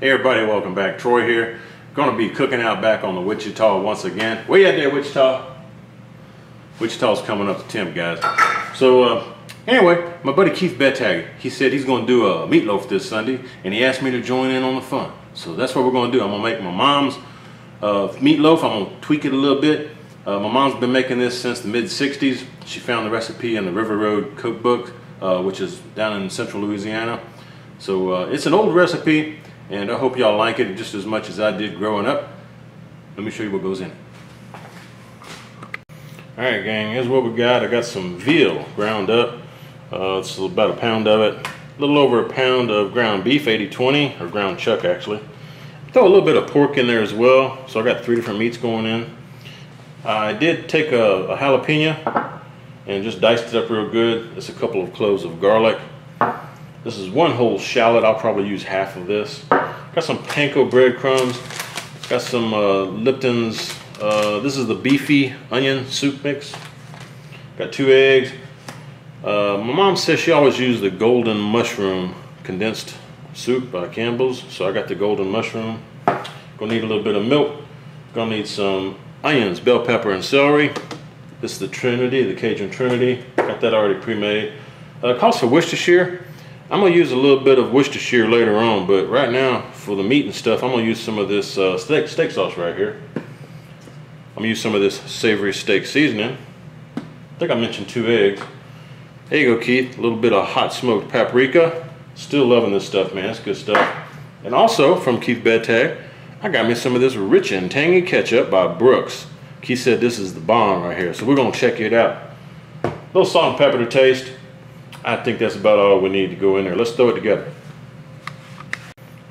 Hey everybody, welcome back. Troy here. Gonna be cooking out back on the Wichita once again. Where you at there, Wichita? Wichita's coming up to temp, guys. So, uh, anyway, my buddy Keith Bettag, he said he's gonna do a meatloaf this Sunday, and he asked me to join in on the fun. So that's what we're gonna do. I'm gonna make my mom's uh, meatloaf. I'm gonna tweak it a little bit. Uh, my mom's been making this since the mid 60s. She found the recipe in the River Road cookbook, uh, which is down in central Louisiana. So uh, it's an old recipe, and I hope y'all like it just as much as I did growing up. Let me show you what goes in. All right, gang, here's what we got. I got some veal ground up. Uh, it's about a pound of it. A little over a pound of ground beef, 80-20, or ground chuck actually. Throw a little bit of pork in there as well. So I got three different meats going in. I did take a, a jalapeno and just diced it up real good. It's a couple of cloves of garlic. This is one whole shallot. I'll probably use half of this. Got some panko breadcrumbs. Got some uh, Lipton's. Uh, this is the beefy onion soup mix. Got two eggs. Uh, my mom says she always used the golden mushroom condensed soup by Campbell's. So I got the golden mushroom. Gonna need a little bit of milk. Gonna need some onions, bell pepper, and celery. This is the Trinity, the Cajun Trinity. Got that already pre-made. Uh, calls for Worcestershire. I'm gonna use a little bit of Worcestershire later on, but right now for the meat and stuff, I'm gonna use some of this uh, steak, steak sauce right here. I'm gonna use some of this savory steak seasoning. I think I mentioned two eggs. There you go, Keith. A little bit of hot smoked paprika. Still loving this stuff, man. It's good stuff. And also from Keith Bettag, I got me some of this rich and tangy ketchup by Brooks. Keith said this is the bomb right here, so we're gonna check it out. A little salt and pepper to taste. I think that's about all we need to go in there. Let's throw it together.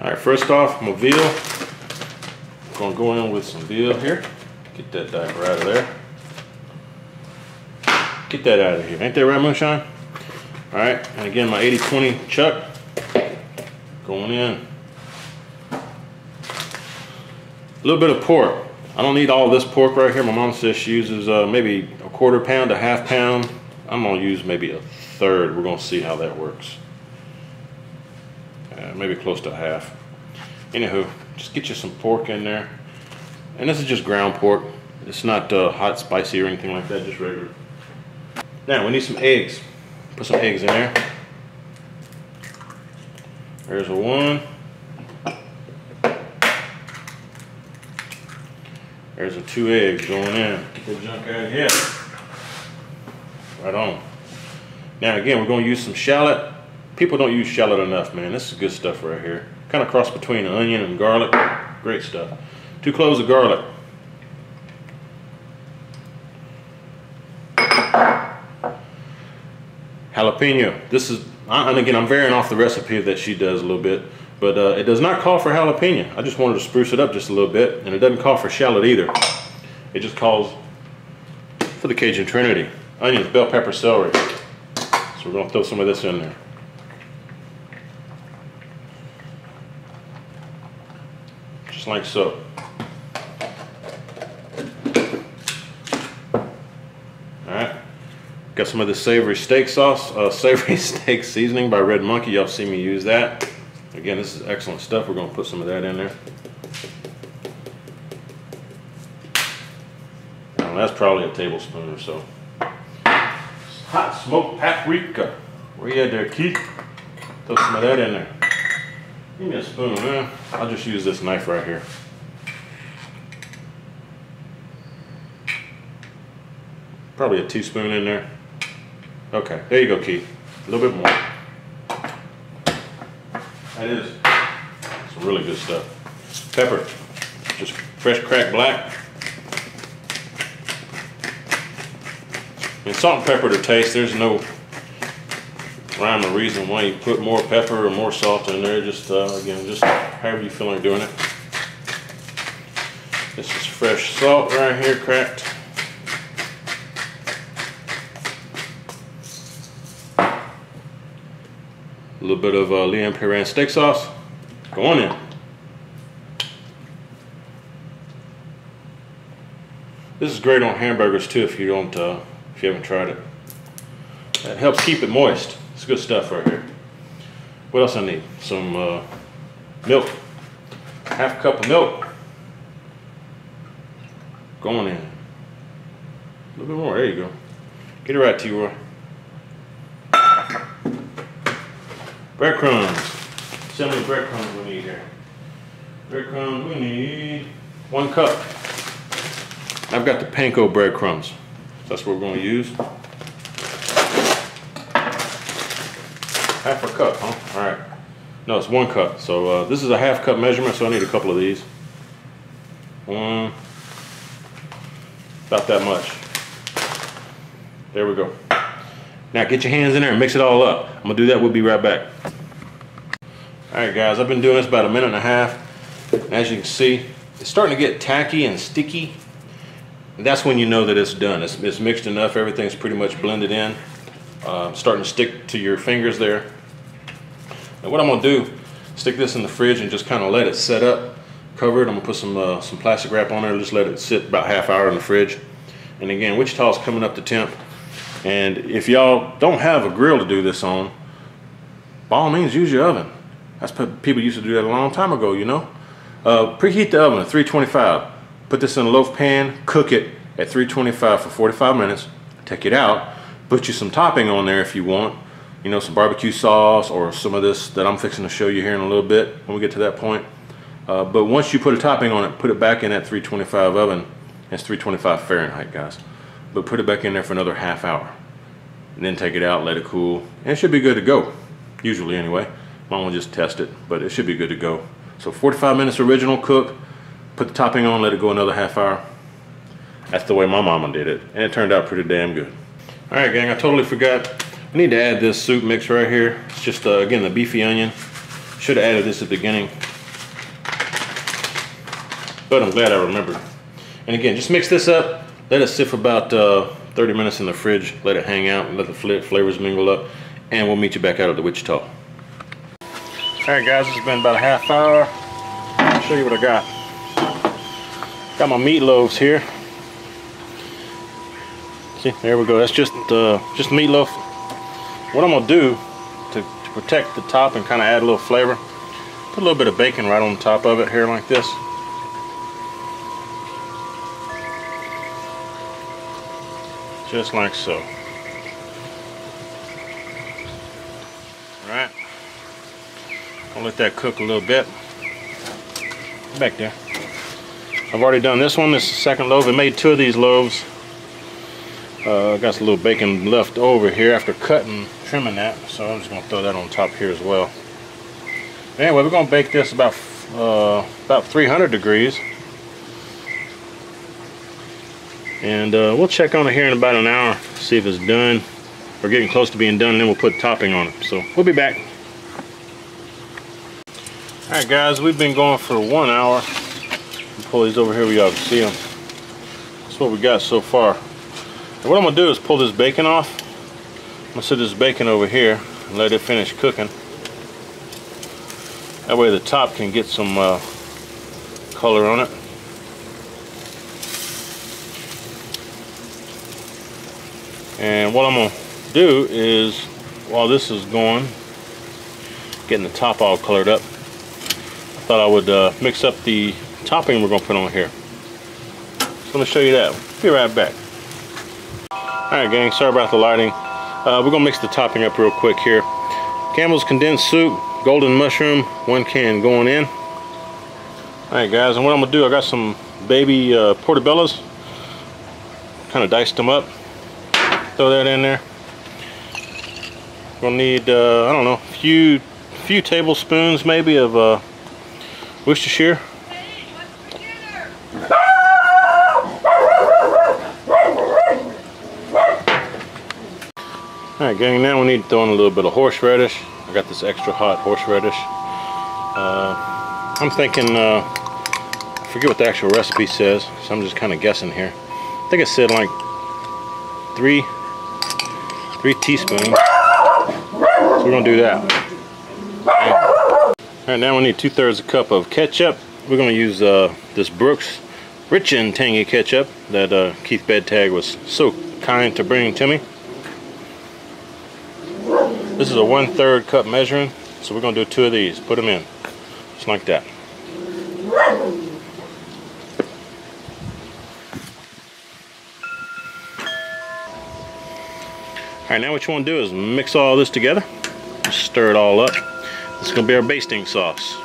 All right, first off, my veal. I'm gonna go in with some veal here. Get that diaper out of there. Get that out of here. Ain't that right, Moonshine? All right, and again, my 80-20 chuck going in. A little bit of pork. I don't need all this pork right here. My mom says she uses uh, maybe a quarter pound, a half pound. I'm gonna use maybe a third. We're gonna see how that works. Uh, maybe close to half. Anywho, just get you some pork in there. And this is just ground pork. It's not uh, hot, spicy, or anything like that, just regular. Now, we need some eggs. Put some eggs in there. There's a one. There's a two eggs going in. Get junk out here. Right on. Now again, we're gonna use some shallot. People don't use shallot enough, man. This is good stuff right here. Kind of cross between onion and garlic. Great stuff. Two cloves of garlic. Jalapeno. This is, and again, I'm varying off the recipe that she does a little bit, but uh, it does not call for jalapeno. I just wanted to spruce it up just a little bit, and it doesn't call for shallot either. It just calls for the Cajun Trinity. Onions, bell pepper, celery. So we're gonna throw some of this in there. Just like so. All right. Got some of the savory steak sauce, uh, savory steak seasoning by Red Monkey. Y'all see me use that. Again, this is excellent stuff. We're gonna put some of that in there. Now, that's probably a tablespoon or so. Smoked paprika. Where you at there, Keith? Throw some of that in there. Give me a spoon, man. I'll just use this knife right here. Probably a teaspoon in there. Okay, there you go, Keith. A little bit more. That is some really good stuff. Pepper, just fresh cracked black. And salt and pepper to taste. There's no rhyme or reason why you put more pepper or more salt in there. Just uh, again, just however you feel like doing it. This is fresh salt right here, cracked. A little bit of uh, Lea & Perrins steak sauce. Go on in. This is great on hamburgers too if you don't, uh, if you haven't tried it. It helps keep it moist. It's good stuff right here. What else I need? Some uh, milk. half a cup of milk. Going in. A little bit more, there you go. Get it right, T-Roy. Breadcrumbs. See how many breadcrumbs we need here. Breadcrumbs, we need one cup. I've got the panko breadcrumbs. That's what we're going to use. Half a cup, huh? All right. No, it's one cup. So uh, this is a half cup measurement, so I need a couple of these. One, about that much. There we go. Now get your hands in there and mix it all up. I'm gonna do that, we'll be right back. All right guys, I've been doing this about a minute and a half. As you can see, it's starting to get tacky and sticky. That's when you know that it's done. It's, it's mixed enough, everything's pretty much blended in. Uh, starting to stick to your fingers there. And what I'm gonna do, stick this in the fridge and just kind of let it set up, cover it. I'm gonna put some uh, some plastic wrap on there, just let it sit about half hour in the fridge. And again, Wichita's coming up to temp. And if y'all don't have a grill to do this on, by all means use your oven. That's people used to do that a long time ago, you know. Uh, preheat the oven at 325. Put this in a loaf pan, cook it at 325 for 45 minutes. Take it out, put you some topping on there if you want you know, some barbecue sauce or some of this that I'm fixing to show you here in a little bit when we get to that point. Uh, but once you put a topping on it, put it back in that 325 oven. It's 325 Fahrenheit, guys. But put it back in there for another half hour. And then take it out, let it cool. And it should be good to go. Usually anyway. Might want to just test it, but it should be good to go. So 45 minutes original cook. Put the topping on, let it go another half hour. That's the way my mama did it. And it turned out pretty damn good. All right, gang, I totally forgot I need to add this soup mix right here. It's just, uh, again, the beefy onion. Should have added this at the beginning. But I'm glad I remembered. And again, just mix this up. Let it sit for about uh, 30 minutes in the fridge. Let it hang out and let the flavors mingle up. And we'll meet you back out at the Wichita. All right, guys, it's been about a half hour. I'll show you what I got. Got my meatloaves here. See, there we go. That's just uh, just meatloaf what I'm gonna do to, to protect the top and kind of add a little flavor, put a little bit of bacon right on the top of it here like this. Just like so. Alright. I'll let that cook a little bit. Back there. I've already done this one, this is the second loaf. I made two of these loaves. Uh, got some little bacon left over here after cutting trimming that. So I'm just gonna throw that on top here as well. Anyway we're gonna bake this about uh, about 300 degrees. And uh, we'll check on it here in about an hour see if it's done. We're getting close to being done and then we'll put topping on it. So we'll be back. Alright guys we've been going for one hour pull these over here where y'all can see them that's what we got so far and what I'm gonna do is pull this bacon off I'm gonna set this bacon over here and let it finish cooking. That way the top can get some uh, color on it. And what I'm gonna do is, while this is going, getting the top all colored up, I thought I would uh, mix up the topping we're gonna put on here. So I'm gonna show you that. Be right back. All right, gang, sorry about the lighting. Uh, we're gonna mix the topping up real quick here. Campbell's condensed soup, golden mushroom, one can going in. All right, guys, and what I'm gonna do, I got some baby uh, portobellos. Kind of diced them up. Throw that in there. We'll need, uh, I don't know, a few, few tablespoons maybe of uh, Worcestershire. Alright gang, now we need to throw in a little bit of horseradish. I got this extra hot horseradish. Uh, I'm thinking, uh, I forget what the actual recipe says, so I'm just kind of guessing here. I think it said like three, three teaspoons. So we're gonna do that. Alright, now we need two thirds a cup of ketchup. We're gonna use uh, this Brooks Rich and Tangy ketchup that uh, Keith Bettag was so kind to bring to me. This is a one third cup measuring, so we're gonna do two of these. Put them in, just like that. All right, now what you want to do is mix all this together. Stir it all up. This is going to be our basting sauce.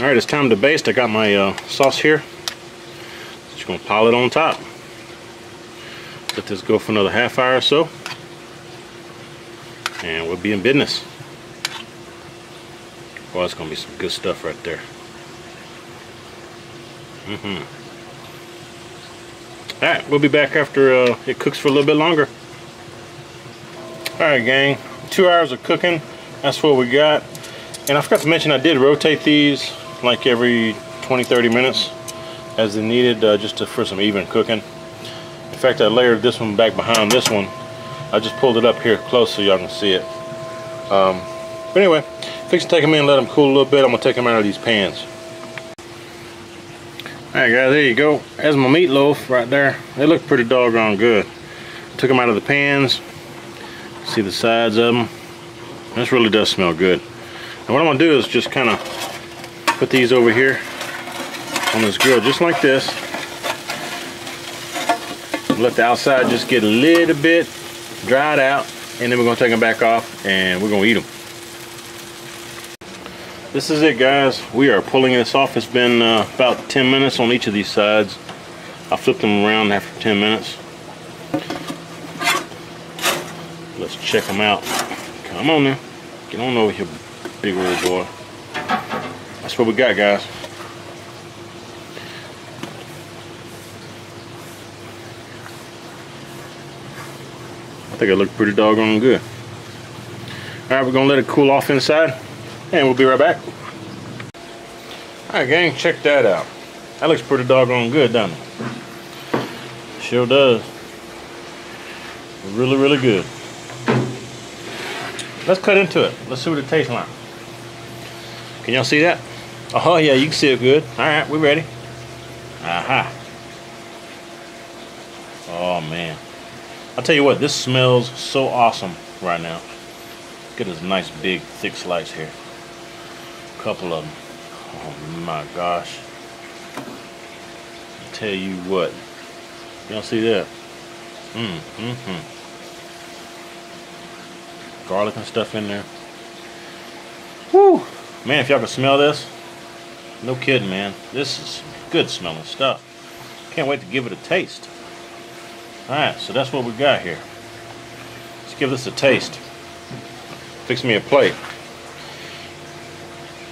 All right, it's time to baste. I got my uh, sauce here. Just going to pile it on top. Let this go for another half hour or so. And we'll be in business. Well, it's going to be some good stuff right there. Mm-hmm. Alright, we'll be back after uh, it cooks for a little bit longer. Alright gang, two hours of cooking, that's what we got. And I forgot to mention I did rotate these like every 20-30 minutes as they needed uh, just to, for some even cooking. In fact, I layered this one back behind this one. I just pulled it up here close so y'all can see it. Um, but anyway, fix to take them in, let them cool a little bit. I'm to take them out of these pans. Alright guys, there you go. There's my meatloaf right there. They look pretty doggone good. Took them out of the pans. See the sides of them. This really does smell good. And what I'm to do is just kind of put these over here on this grill just like this. Let the outside just get a little bit dried out and then we're to take them back off and we're to eat them. This is it guys. We are pulling this off. It's been uh, about 10 minutes on each of these sides. I flipped them around after 10 minutes. Let's check them out. Come on now. Get on over here, big old boy. That's what we got guys. Think it looked pretty doggone good. Alright, we're gonna let it cool off inside and we'll be right back. Alright gang, check that out. That looks pretty doggone good, doesn't it? Sure does. Really, really good. Let's cut into it. Let's see what it tastes like. Can y'all see that? Oh yeah, you can see it good. Alright, we're ready. Aha. Oh man. I'll tell you what, this smells so awesome right now. At this nice big thick slice here A couple of them. Oh my gosh. I tell you what. Y'all see that? Mmm, Mm hmm. Garlic and stuff in there. Woo! Man, if y'all can smell this, no kidding, man. This is good smelling stuff. Can't wait to give it a taste. Alright, so that's what we got here. Let's give this a taste. Fix me a plate.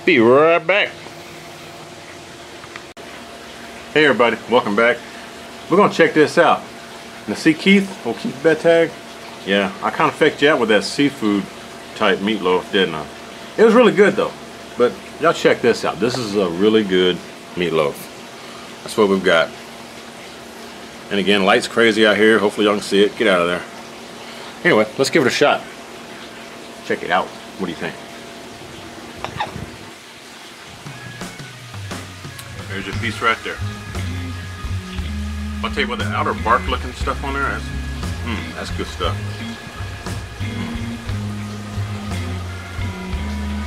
Be right back. Hey everybody, welcome back. We're gonna check this out. Now see Keith, or Keith Bettag? Yeah, I kind of faked you out with that seafood type meatloaf, didn't I? It was really good though. But y'all check this out. This is a really good meatloaf. That's what we've got. And again, light's crazy out here. Hopefully y'all can see it. Get out of there. Anyway, let's give it a shot. Check it out. What do you think? There's your piece right there. I'll tell you what, the outer bark looking stuff on there, that's, mm, that's good stuff.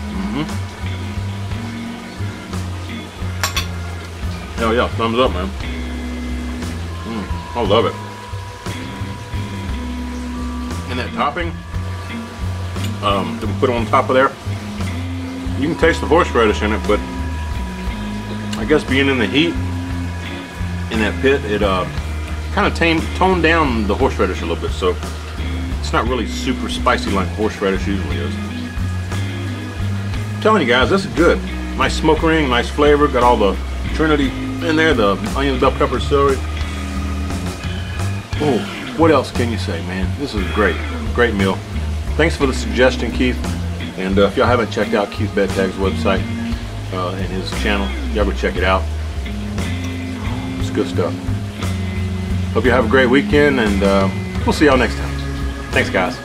Mm hmm Hell yeah, thumbs up, man. I love it. And that topping um, that we put on top of there, you can taste the horseradish in it, but I guess being in the heat in that pit, it uh, kind of toned down the horseradish a little bit. So it's not really super spicy like horseradish usually is. Telling you guys, this is good. Nice smoke ring, nice flavor. Got all the Trinity in there, the onions, bell pepper, celery. Oh, what else can you say, man? This is great. Great meal. Thanks for the suggestion, Keith. And uh, if y'all haven't checked out Keith Bettag's website, uh, and his channel. Y'all go check it out. It's good stuff. Hope you have a great weekend, and uh, we'll see y'all next time. Thanks, guys.